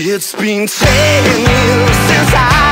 It's been ten years since I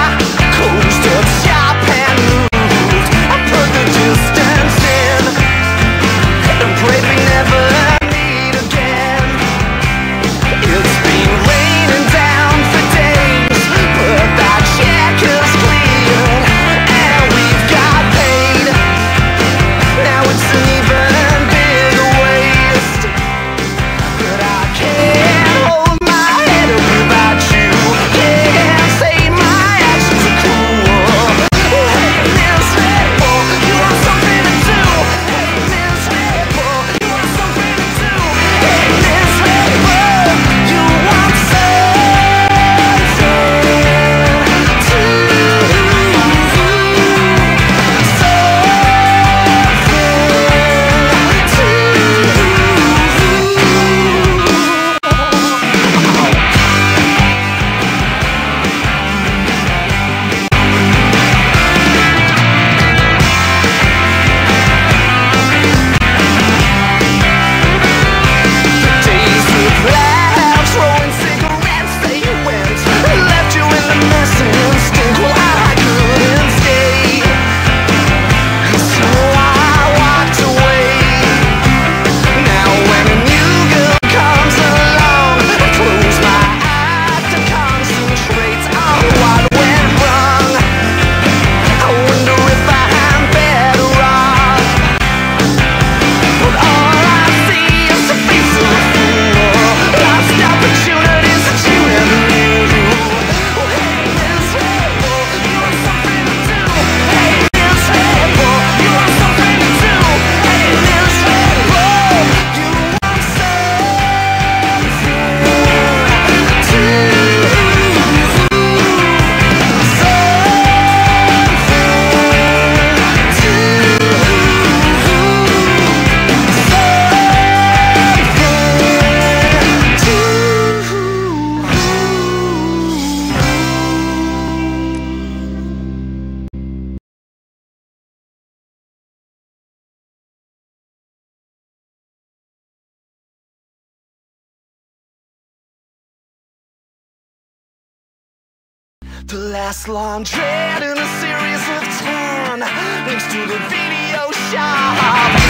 The last long dread in a series of ten links to the video shop.